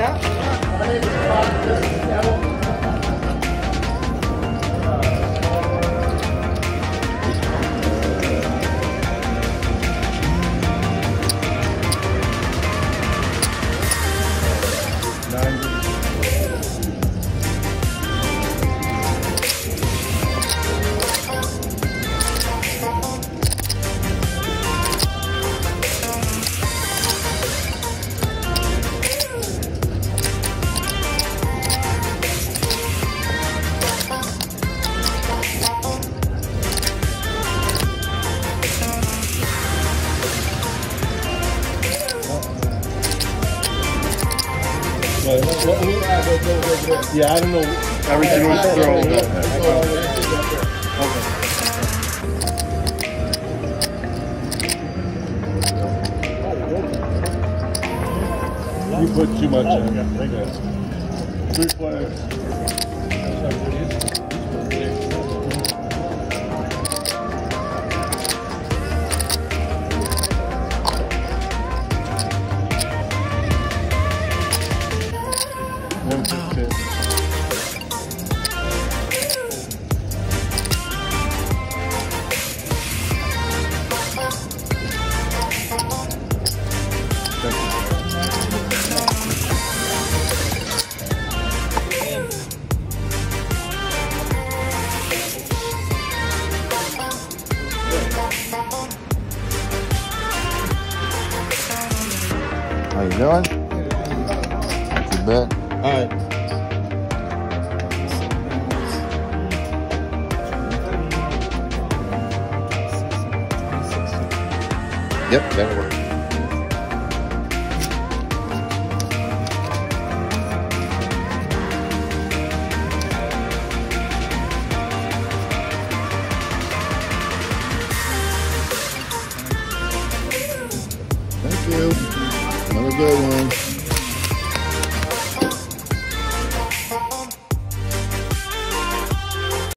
시작. Nine. Yeah, I don't know. Everything was thrown. You put too much in. Three flags. How you doing? Not too bad. All right. Yep, that'll work. Thank you. Have a good one.